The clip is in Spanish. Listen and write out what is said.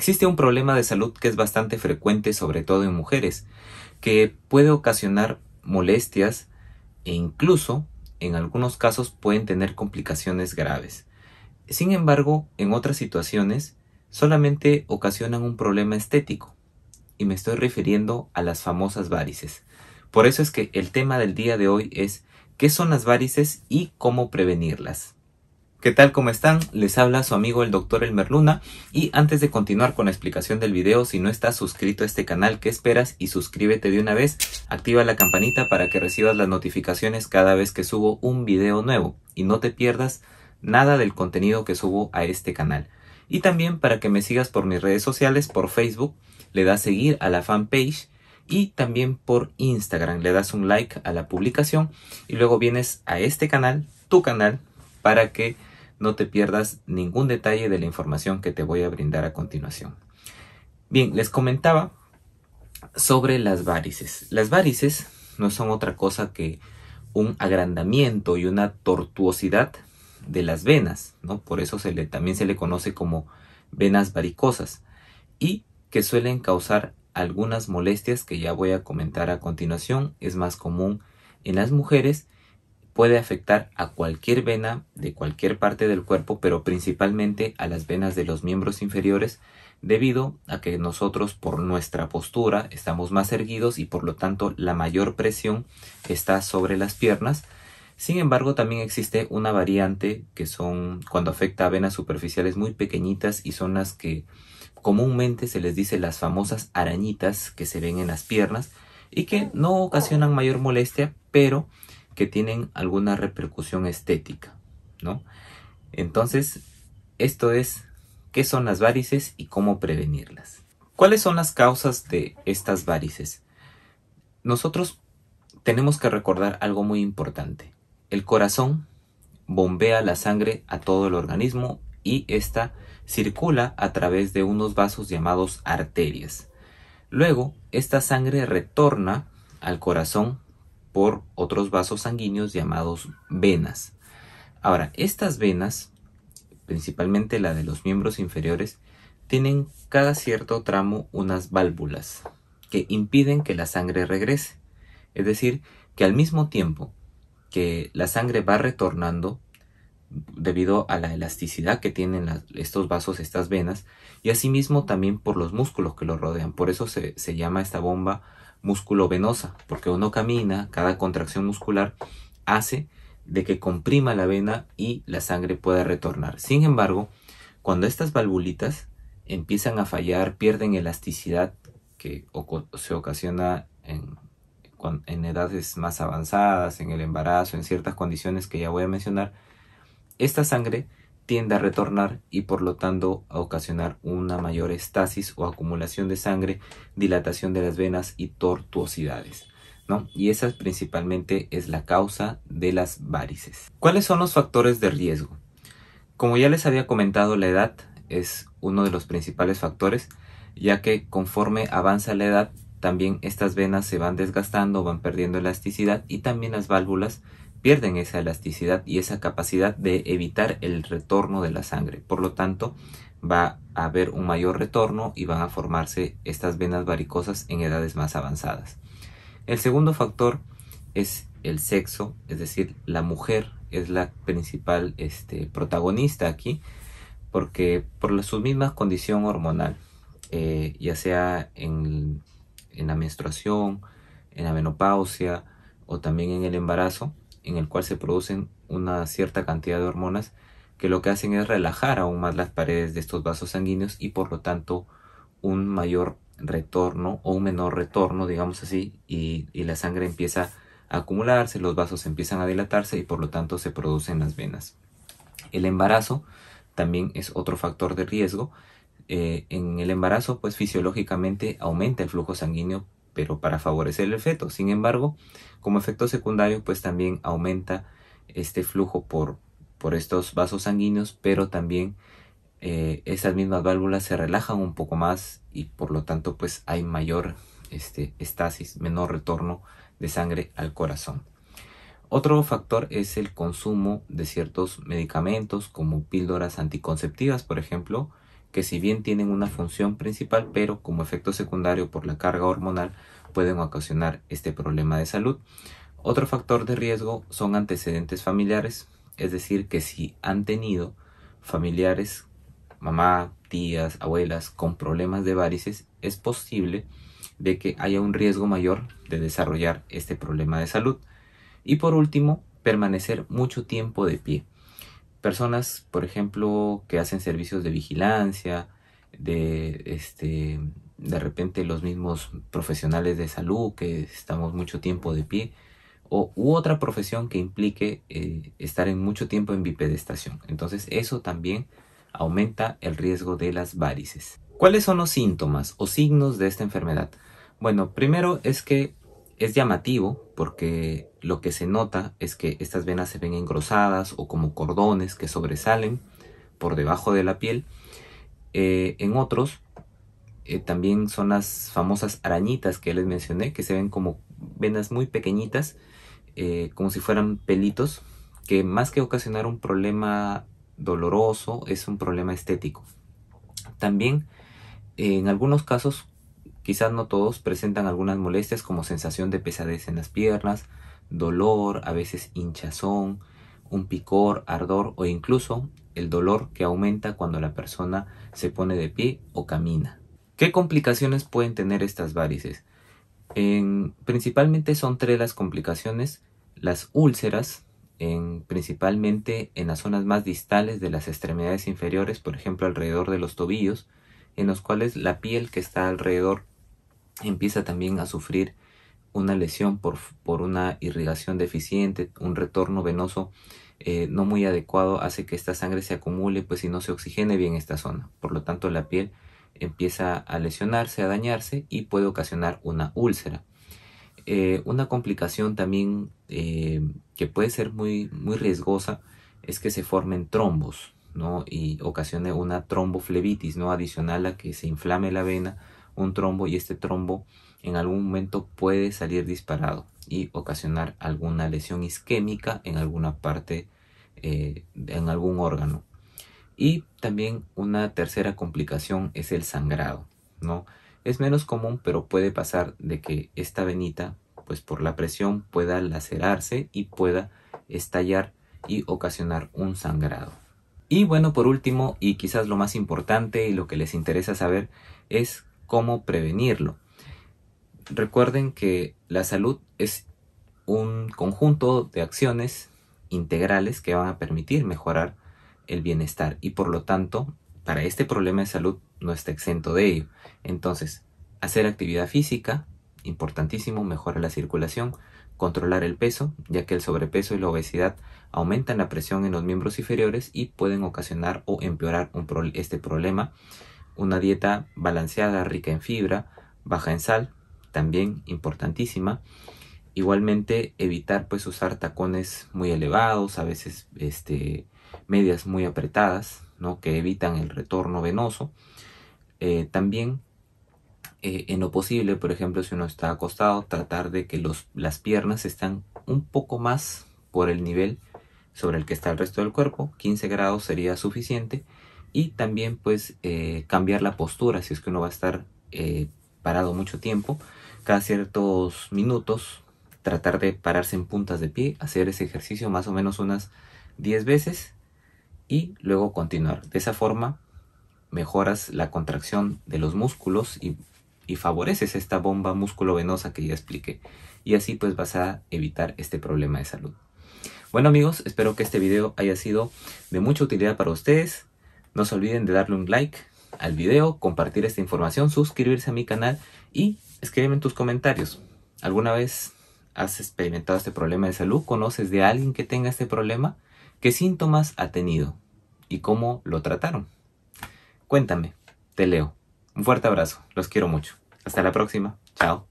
Existe un problema de salud que es bastante frecuente, sobre todo en mujeres, que puede ocasionar molestias e incluso en algunos casos pueden tener complicaciones graves. Sin embargo, en otras situaciones solamente ocasionan un problema estético, y me estoy refiriendo a las famosas varices. Por eso es que el tema del día de hoy es qué son las varices y cómo prevenirlas. ¿Qué tal? ¿Cómo están? Les habla su amigo el doctor Elmer Luna y antes de continuar con la explicación del video, si no estás suscrito a este canal, ¿qué esperas? Y suscríbete de una vez, activa la campanita para que recibas las notificaciones cada vez que subo un video nuevo y no te pierdas nada del contenido que subo a este canal. Y también para que me sigas por mis redes sociales, por Facebook, le das seguir a la fanpage y también por Instagram, le das un like a la publicación y luego vienes a este canal, tu canal, para que no te pierdas ningún detalle de la información que te voy a brindar a continuación. Bien, les comentaba sobre las varices. Las varices no son otra cosa que un agrandamiento y una tortuosidad de las venas, ¿no? Por eso se le, también se le conoce como venas varicosas y que suelen causar algunas molestias que ya voy a comentar a continuación. Es más común en las mujeres puede afectar a cualquier vena de cualquier parte del cuerpo, pero principalmente a las venas de los miembros inferiores, debido a que nosotros por nuestra postura estamos más erguidos y por lo tanto la mayor presión está sobre las piernas. Sin embargo, también existe una variante que son cuando afecta a venas superficiales muy pequeñitas y son las que comúnmente se les dice las famosas arañitas que se ven en las piernas y que no ocasionan mayor molestia, pero que tienen alguna repercusión estética, ¿no? Entonces, esto es qué son las varices y cómo prevenirlas. ¿Cuáles son las causas de estas varices? Nosotros tenemos que recordar algo muy importante. El corazón bombea la sangre a todo el organismo y esta circula a través de unos vasos llamados arterias. Luego, esta sangre retorna al corazón por otros vasos sanguíneos llamados venas. Ahora, estas venas, principalmente la de los miembros inferiores, tienen cada cierto tramo unas válvulas que impiden que la sangre regrese. Es decir, que al mismo tiempo que la sangre va retornando, debido a la elasticidad que tienen estos vasos, estas venas, y asimismo también por los músculos que lo rodean. Por eso se, se llama esta bomba músculo venosa, porque uno camina, cada contracción muscular hace de que comprima la vena y la sangre pueda retornar. Sin embargo, cuando estas valvulitas empiezan a fallar, pierden elasticidad que se ocasiona en, en edades más avanzadas, en el embarazo, en ciertas condiciones que ya voy a mencionar, esta sangre tiende a retornar y por lo tanto a ocasionar una mayor estasis o acumulación de sangre, dilatación de las venas y tortuosidades. ¿no? Y esa principalmente es la causa de las varices. ¿Cuáles son los factores de riesgo? Como ya les había comentado, la edad es uno de los principales factores, ya que conforme avanza la edad, también estas venas se van desgastando, van perdiendo elasticidad y también las válvulas pierden esa elasticidad y esa capacidad de evitar el retorno de la sangre. Por lo tanto, va a haber un mayor retorno y van a formarse estas venas varicosas en edades más avanzadas. El segundo factor es el sexo, es decir, la mujer es la principal este, protagonista aquí, porque por su misma condición hormonal, eh, ya sea en la menstruación, en la menopausia o también en el embarazo, en el cual se producen una cierta cantidad de hormonas que lo que hacen es relajar aún más las paredes de estos vasos sanguíneos y por lo tanto un mayor retorno o un menor retorno, digamos así, y, la sangre empieza a acumularse, los vasos empiezan a dilatarse y por lo tanto se producen las venas. El embarazo también es otro factor de riesgo. Eh, en el embarazo, pues fisiológicamente aumenta el flujo sanguíneo pero para favorecer el feto. Sin embargo, como efecto secundario, pues también aumenta este flujo por, por estos vasos sanguíneos, pero también eh, esas mismas válvulas se relajan un poco más y por lo tanto pues hay mayor este, estasis, menor retorno de sangre al corazón. Otro factor es el consumo de ciertos medicamentos como píldoras anticonceptivas, por ejemplo, que si bien tienen una función principal, pero como efecto secundario por la carga hormonal pueden ocasionar este problema de salud. Otro factor de riesgo son antecedentes familiares, es decir, que si han tenido familiares, mamá, tías, abuelas con problemas de varices, es posible de que haya un riesgo mayor de desarrollar este problema de salud. Y por último, permanecer mucho tiempo de pie. Personas, por ejemplo, que hacen servicios de vigilancia, de este de repente los mismos profesionales de salud que estamos mucho tiempo de pie o u otra profesión que implique eh, estar en mucho tiempo en bipedestación. Entonces eso también aumenta el riesgo de las varices. ¿Cuáles son los síntomas o signos de esta enfermedad? Bueno, primero es que es llamativo porque lo que se nota es que estas venas se ven engrosadas o como cordones que sobresalen por debajo de la piel. Eh, en otros eh, también son las famosas arañitas que les mencioné, que se ven como venas muy pequeñitas, eh, como si fueran pelitos, que más que ocasionar un problema doloroso, es un problema estético. También, en algunos casos, Quizás no todos presentan algunas molestias como sensación de pesadez en las piernas, dolor, a veces hinchazón, un picor, ardor o incluso el dolor que aumenta cuando la persona se pone de pie o camina. ¿Qué complicaciones pueden tener estas varices? principalmente son tres las complicaciones, las úlceras, principalmente en las zonas más distales de las extremidades inferiores, por ejemplo alrededor de los tobillos, en los cuales la piel que está alrededor empieza también a sufrir una lesión por, por una irrigación deficiente, un retorno venoso eh, no muy adecuado hace que esta sangre se acumule pues y no se oxigene bien esta zona. Por lo tanto la piel empieza a lesionarse, a dañarse y puede ocasionar una úlcera. Eh, una complicación también eh, que puede ser muy, muy riesgosa es que se formen trombos ¿no? y ocasione una tromboflebitis ¿no? adicional a que se inflame la vena un trombo y este trombo en algún momento puede salir disparado y ocasionar alguna lesión isquémica en alguna parte, eh, en algún órgano. Y también una tercera complicación es el sangrado, ¿no? Es menos común, pero puede pasar de que esta venita, pues por la presión, pueda lacerarse y pueda estallar y ocasionar un sangrado. Y bueno, por último, y quizás lo más importante y lo que les interesa saber, es cómo prevenirlo. Recuerden que la salud es un conjunto de acciones integrales que van a permitir mejorar el bienestar y por lo tanto para este problema de salud no está exento de ello. Entonces, hacer actividad física, importantísimo, mejora la circulación, controlar el peso, ya que el sobrepeso y la obesidad aumentan la presión en los miembros inferiores y pueden ocasionar o empeorar este problema una dieta balanceada, rica en fibra, baja en sal, también importantísima. Igualmente evitar pues usar tacones muy elevados, a veces este, medias muy apretadas, ¿no? que evitan el retorno venoso. Eh, también eh, en lo posible, por ejemplo, si uno está acostado, tratar de que los, las piernas están un poco más por el nivel sobre el que está el resto del cuerpo. 15 grados sería suficiente y también pues eh, cambiar la postura si es que uno va a estar eh, parado mucho tiempo cada ciertos minutos tratar de pararse en puntas de pie hacer ese ejercicio más o menos unas 10 veces y luego continuar. De esa forma mejoras la contracción de los músculos y, y favoreces esta bomba músculo venosa que ya expliqué. Y así pues vas a evitar este problema de salud. Bueno amigos espero que este video haya sido de mucha utilidad para ustedes no se olviden de darle un like al video, compartir esta información, suscribirse a mi canal y escríbeme en tus comentarios. ¿Alguna vez has experimentado este problema de salud? ¿Conoces de alguien que tenga este problema? ¿Qué síntomas ha tenido? ¿Y cómo lo trataron? Cuéntame, te leo. Un fuerte abrazo, los quiero mucho. Hasta la próxima. Chao.